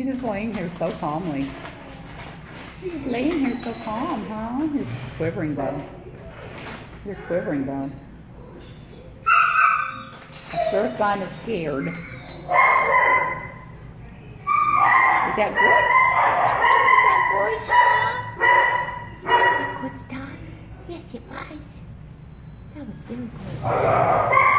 You're just laying here so calmly. You're just laying here so calm, huh? You're quivering though. You're quivering though. A sure sign of scared. Is that good? Is that good? Is that good stuff? Yes, it was. That was very good.